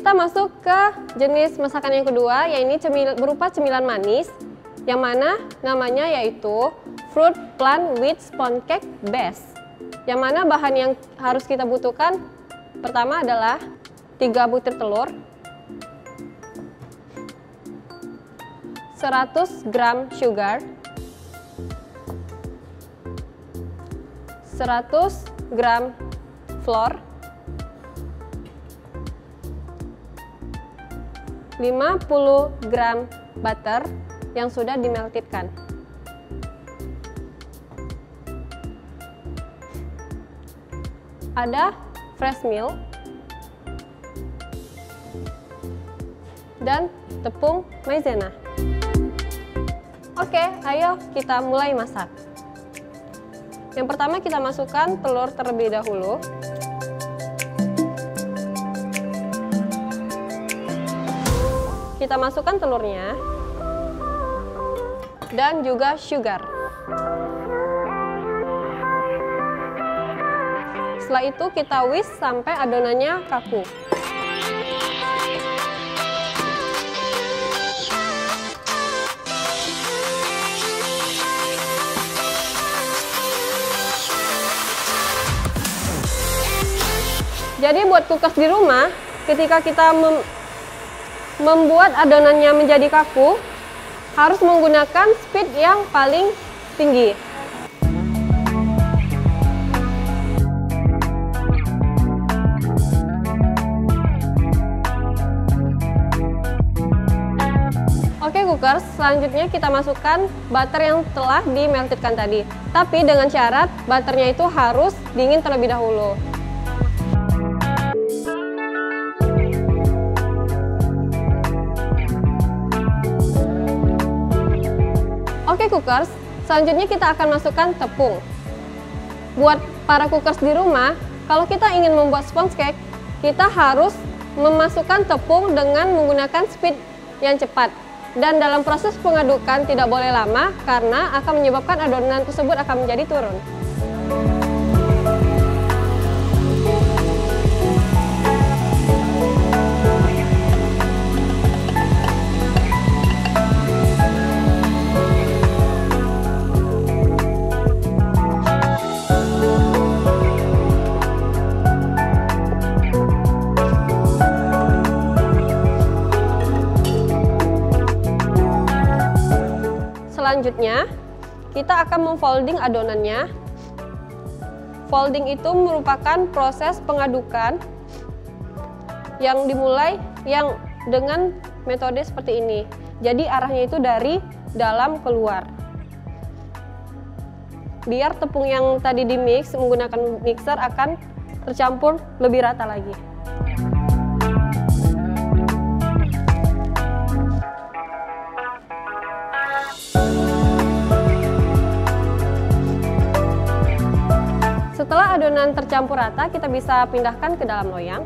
kita masuk ke jenis masakan yang kedua, yaitu cemil, berupa cemilan manis, yang mana namanya yaitu fruit plant with sponge cake base. Yang mana bahan yang harus kita butuhkan pertama adalah 3 butir telur, 100 gram sugar, 100 gram flour, 50 gram butter yang sudah dimeltitkan. Ada fresh milk dan tepung maizena. Oke, ayo kita mulai masak. Yang pertama kita masukkan telur terlebih dahulu. Kita masukkan telurnya dan juga sugar. Setelah itu kita whisk sampai adonannya kaku. Jadi buat kulkas di rumah, ketika kita membuat adonannya menjadi kaku, harus menggunakan speed yang paling tinggi. Oke cookers, selanjutnya kita masukkan butter yang telah dimeltedkan tadi. Tapi dengan syarat butternya itu harus dingin terlebih dahulu. Cookers, selanjutnya kita akan masukkan tepung. Buat para cookers di rumah, kalau kita ingin membuat sponge cake, kita harus memasukkan tepung dengan menggunakan speed yang cepat. Dan dalam proses pengadukan tidak boleh lama karena akan menyebabkan adonan tersebut akan menjadi turun. Selanjutnya, kita akan memfolding adonannya. Folding itu merupakan proses pengadukan yang dimulai yang dengan metode seperti ini. Jadi arahnya itu dari dalam keluar. Biar tepung yang tadi di mix menggunakan mixer akan tercampur lebih rata lagi. Setelah adonan tercampur rata, kita bisa pindahkan ke dalam loyang.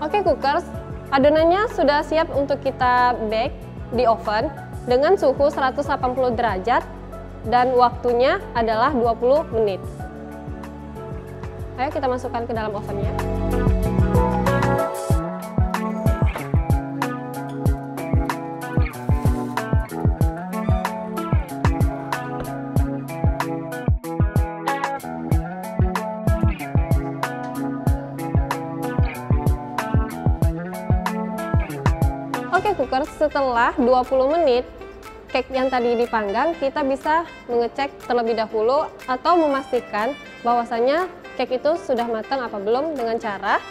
Oke cookers, adonannya sudah siap untuk kita bake di oven dengan suhu 180 derajat dan waktunya adalah 20 menit. Ayo kita masukkan ke dalam ovennya. Oke cooker, setelah 20 menit cake yang tadi dipanggang, kita bisa mengecek terlebih dahulu atau memastikan bahwasanya cake itu sudah matang apa belum dengan cara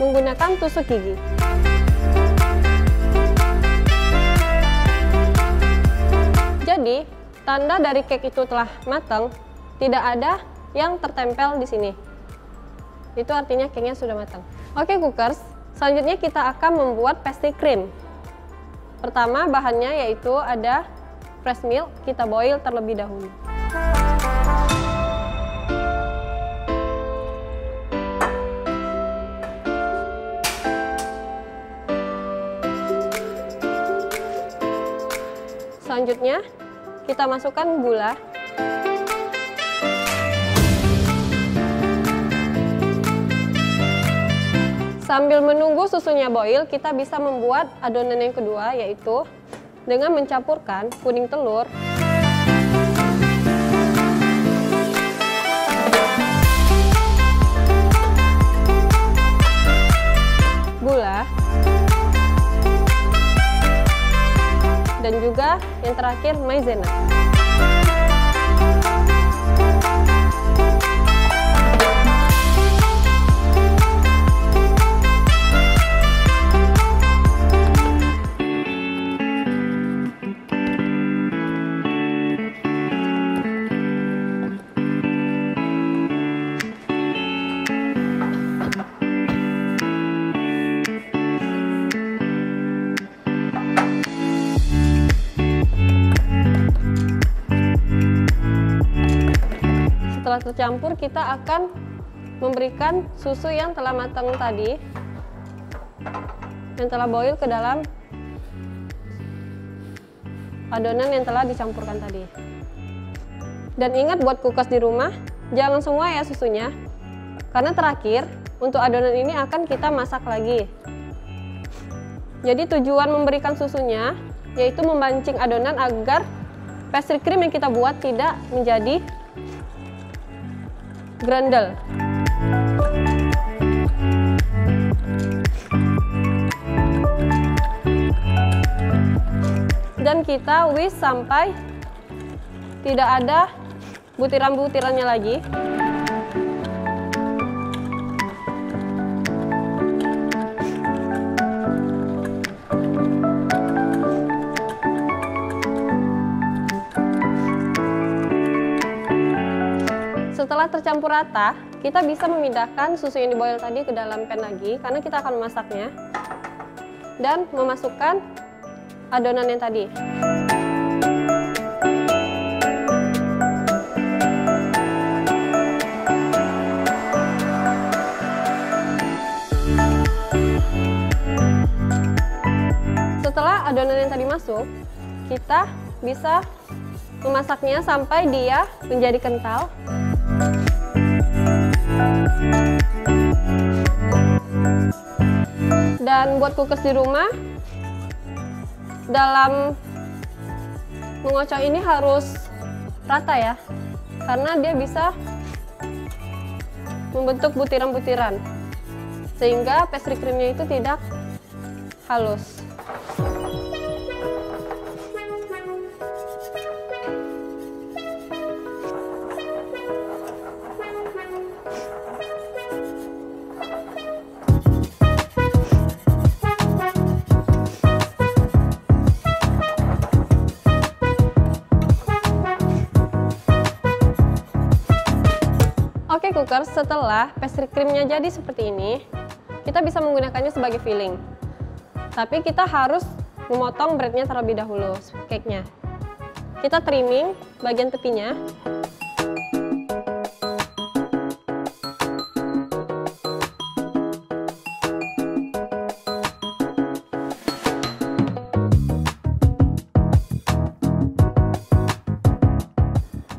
menggunakan tusuk gigi. Jadi, tanda dari cake itu telah matang tidak ada yang tertempel di sini. Itu artinya cake-nya sudah matang. Oke cookers, Selanjutnya kita akan membuat pastry cream. Pertama bahannya yaitu ada fresh milk, kita boil terlebih dahulu. Selanjutnya kita masukkan gula Sambil menunggu susunya boil, kita bisa membuat adonan yang kedua yaitu dengan mencampurkan kuning telur gula dan juga yang terakhir maizena. Setelah tercampur kita akan memberikan susu yang telah matang tadi yang telah boil ke dalam adonan yang telah dicampurkan tadi. Dan ingat buat kulkas di rumah, jangan semua ya susunya. Karena terakhir, untuk adonan ini akan kita masak lagi. Jadi tujuan memberikan susunya yaitu memancing adonan agar pastry cream yang kita buat tidak menjadi Grendel. Dan kita whisk sampai tidak ada butiran-butirannya lagi. Setelah tercampur rata, kita bisa memindahkan susu yang diboil tadi ke dalam pan lagi karena kita akan memasaknya dan memasukkan adonan yang tadi. Setelah adonan yang tadi masuk, kita bisa memasaknya sampai dia menjadi kental. Dan buat kulkas di rumah, dalam mengocok ini harus rata ya, karena dia bisa membentuk butiran-butiran, sehingga pastry creamnya itu tidak halus. Setelah pastry creamnya jadi seperti ini, kita bisa menggunakannya sebagai filling. Tapi kita harus memotong breadnya terlebih dahulu, cake-nya. Kita trimming bagian tepinya.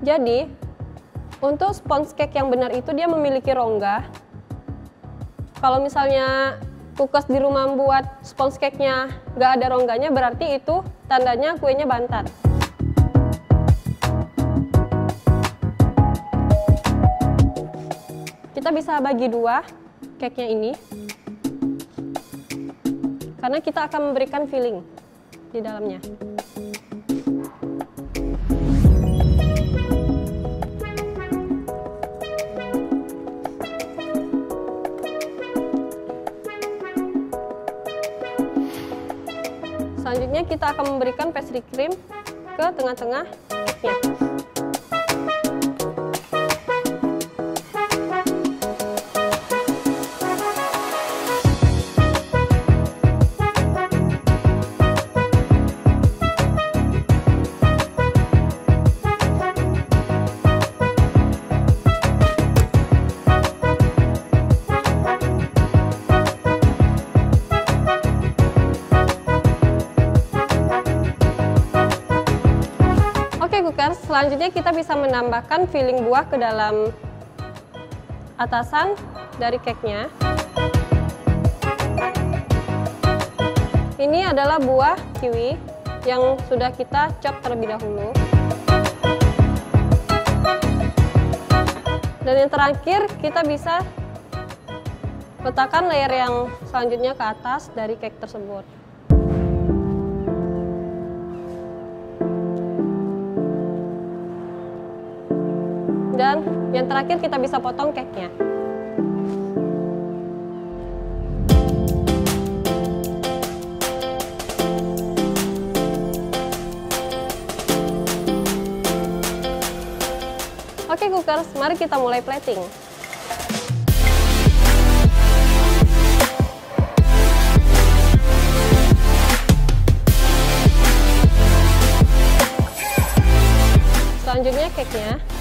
Jadi, untuk sponge cake yang benar itu dia memiliki rongga. Kalau misalnya kulkas di rumah membuat sponge cake-nya nggak ada rongganya, berarti itu tandanya kuenya bantat. Kita bisa bagi dua cake-nya ini. Karena kita akan memberikan filling di dalamnya. Selanjutnya kita akan memberikan pastry cream ke tengah-tengah cake-nya. selanjutnya kita bisa menambahkan filling buah ke dalam atasan dari cake-nya. Ini adalah buah kiwi yang sudah kita chop terlebih dahulu. Dan yang terakhir kita bisa letakkan layer yang selanjutnya ke atas dari cake tersebut. Dan yang terakhir kita bisa potong cake-nya. Oke cookers, mari kita mulai plating. Selanjutnya cake-nya.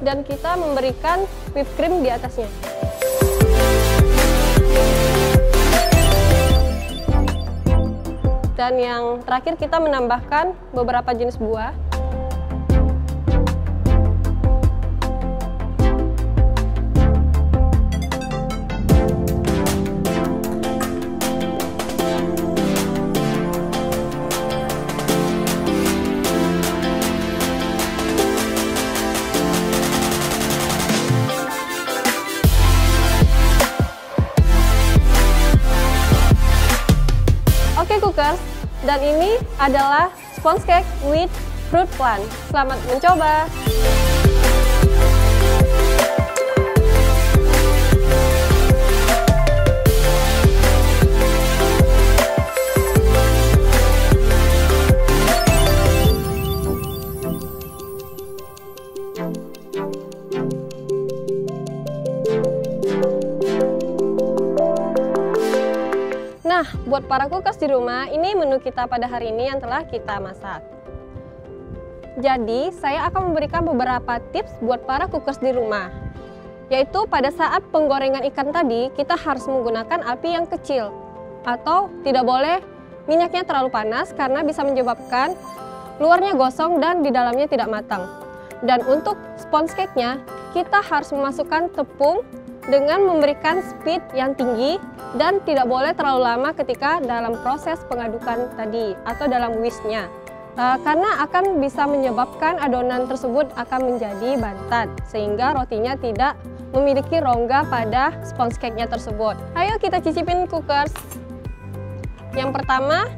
Dan kita memberikan whipped cream di atasnya. Dan yang terakhir kita menambahkan beberapa jenis buah. Adalah sponge cake with fruit flan. Selamat mencoba! Buat para kulkas di rumah, ini menu kita pada hari ini yang telah kita masak. Jadi, saya akan memberikan beberapa tips buat para kulkas di rumah. Yaitu pada saat penggorengan ikan tadi, kita harus menggunakan api yang kecil. Atau tidak boleh minyaknya terlalu panas karena bisa menyebabkan luarnya gosong dan di dalamnya tidak matang. Dan untuk sponge cake-nya, kita harus memasukkan tepung dengan memberikan speed yang tinggi dan tidak boleh terlalu lama ketika dalam proses pengadukan tadi atau dalam whisk-nya. Uh, karena akan bisa menyebabkan adonan tersebut akan menjadi bantat sehingga rotinya tidak memiliki rongga pada sponge cake-nya tersebut. Ayo kita cicipin cookers. Yang pertama,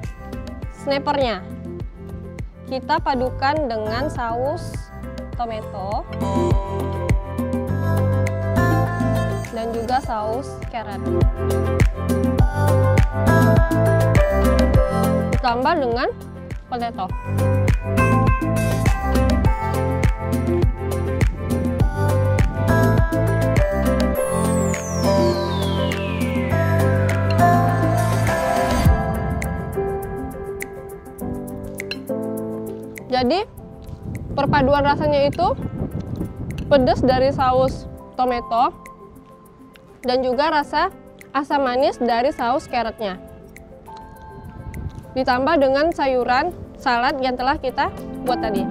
snappernya. Kita padukan dengan saus tomato dan juga saus carrot. Ditambah dengan potato. Jadi perpaduan rasanya itu pedas dari saus tomato dan juga rasa asam manis dari saus carrotnya. Ditambah dengan sayuran salad yang telah kita buat tadi.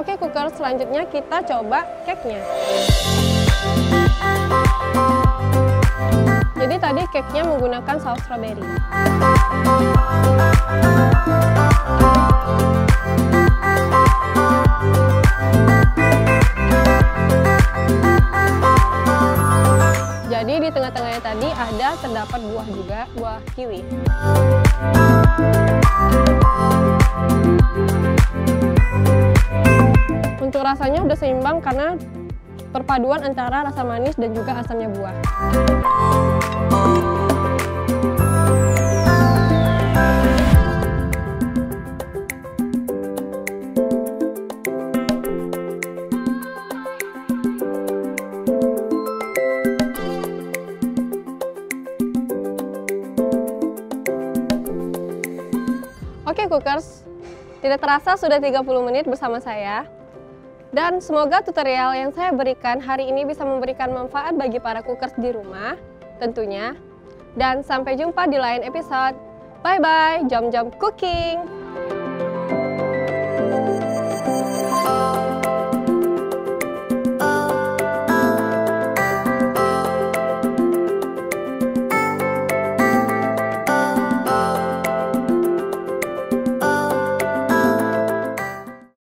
Oke cooker, selanjutnya kita coba cake-nya. Jadi tadi cake-nya menggunakan saus strawberry. Jadi di tengah-tengahnya tadi ada terdapat buah juga, buah kiwi. Untuk rasanya udah seimbang karena perpaduan antara rasa manis dan juga asamnya buah. cookers, tidak terasa sudah 30 menit bersama saya. Dan semoga tutorial yang saya berikan hari ini bisa memberikan manfaat bagi para cookers di rumah, tentunya. Dan sampai jumpa di lain episode. Bye-bye, jam-jam cooking!